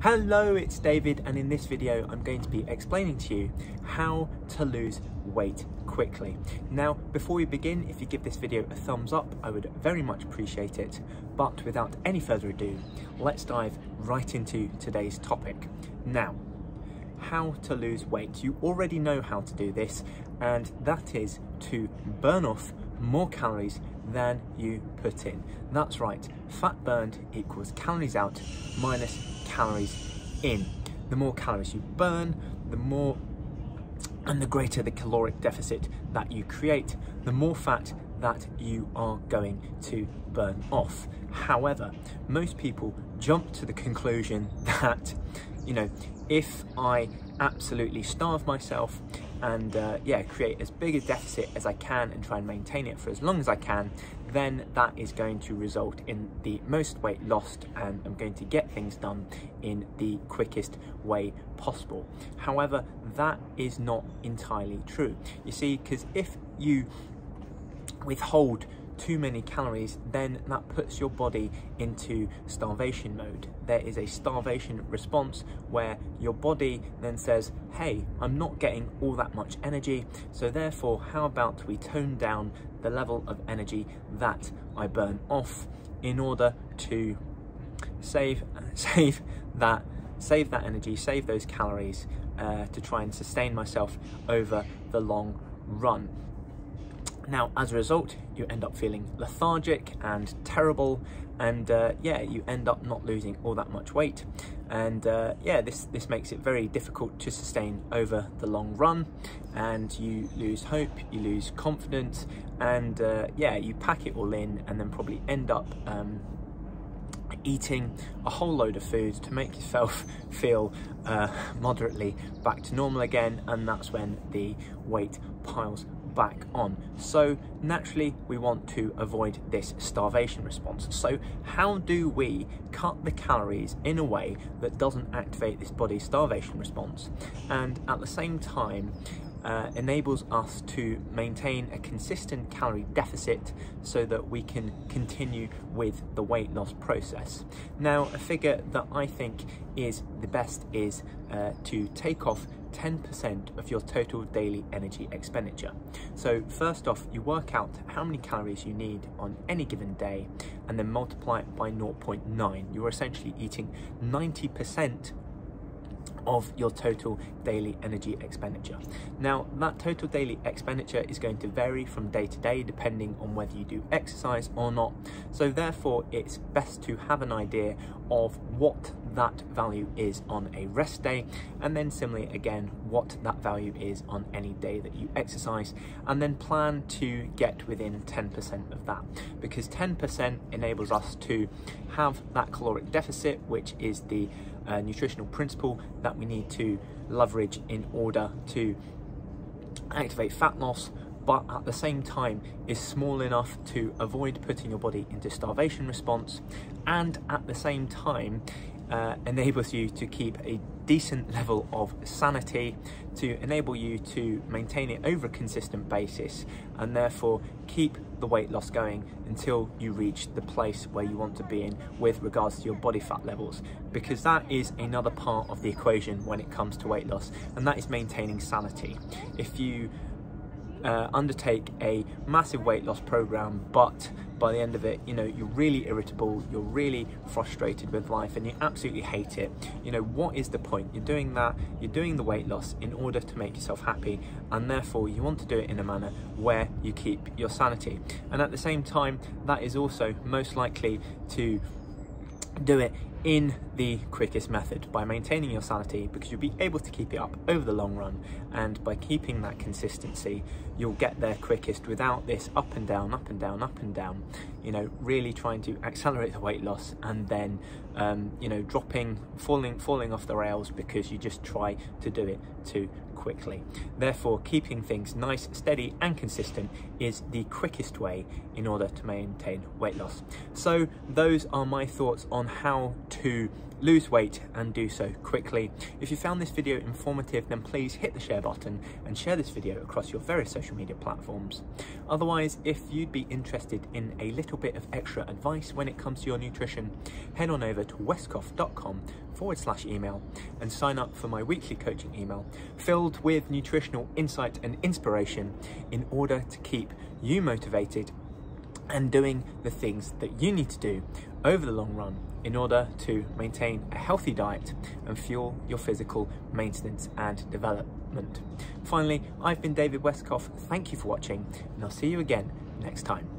Hello, it's David and in this video I'm going to be explaining to you how to lose weight quickly. Now, before we begin, if you give this video a thumbs up, I would very much appreciate it. But without any further ado, let's dive right into today's topic. Now, how to lose weight. You already know how to do this, and that is to burn off more calories than you put in. That's right, fat burned equals calories out minus calories in. The more calories you burn, the more and the greater the caloric deficit that you create, the more fat that you are going to burn off. However, most people jump to the conclusion that, you know, if I absolutely starve myself and uh, yeah, create as big a deficit as I can and try and maintain it for as long as I can, then that is going to result in the most weight lost and I'm going to get things done in the quickest way possible. However, that is not entirely true. You see, because if you withhold too many calories, then that puts your body into starvation mode. There is a starvation response where your body then says, hey, I'm not getting all that much energy, so therefore, how about we tone down the level of energy that I burn off in order to save, save that save that energy, save those calories uh, to try and sustain myself over the long run. Now, as a result, you end up feeling lethargic and terrible, and uh, yeah, you end up not losing all that much weight. And uh, yeah, this, this makes it very difficult to sustain over the long run, and you lose hope, you lose confidence, and uh, yeah, you pack it all in and then probably end up um, eating a whole load of food to make yourself feel uh, moderately back to normal again and that's when the weight piles back on. So naturally we want to avoid this starvation response. So how do we cut the calories in a way that doesn't activate this body's starvation response and at the same time uh, enables us to maintain a consistent calorie deficit so that we can continue with the weight loss process. Now, a figure that I think is the best is uh, to take off 10% of your total daily energy expenditure. So first off, you work out how many calories you need on any given day and then multiply it by 0.9. You're essentially eating 90% of your total daily energy expenditure. Now, that total daily expenditure is going to vary from day to day depending on whether you do exercise or not. So therefore, it's best to have an idea of what that value is on a rest day and then similarly again what that value is on any day that you exercise and then plan to get within 10% of that. Because 10% enables us to have that caloric deficit which is the uh, nutritional principle that we need to leverage in order to activate fat loss but at the same time is small enough to avoid putting your body into starvation response and at the same time uh, enables you to keep a decent level of sanity to enable you to maintain it over a consistent basis and therefore keep the weight loss going until you reach the place where you want to be in with regards to your body fat levels because that is another part of the equation when it comes to weight loss and that is maintaining sanity. If you uh, undertake a massive weight loss program but by the end of it, you know, you're really irritable, you're really frustrated with life, and you absolutely hate it. You know, what is the point? You're doing that, you're doing the weight loss in order to make yourself happy, and therefore you want to do it in a manner where you keep your sanity. And at the same time, that is also most likely to do it in the quickest method by maintaining your sanity because you'll be able to keep it up over the long run. And by keeping that consistency you'll get there quickest without this up and down up and down up and down. You know really trying to accelerate the weight loss and then um, you know dropping falling falling off the rails because you just try to do it too quickly. Therefore keeping things nice steady and consistent is the quickest way in order to maintain weight loss. So those are my thoughts on how to lose weight and do so quickly. If you found this video informative, then please hit the share button and share this video across your various social media platforms. Otherwise, if you'd be interested in a little bit of extra advice when it comes to your nutrition, head on over to westcough.com forward slash email and sign up for my weekly coaching email filled with nutritional insight and inspiration in order to keep you motivated and doing the things that you need to do over the long run in order to maintain a healthy diet and fuel your physical maintenance and development. Finally, I've been David Westcough. Thank you for watching and I'll see you again next time.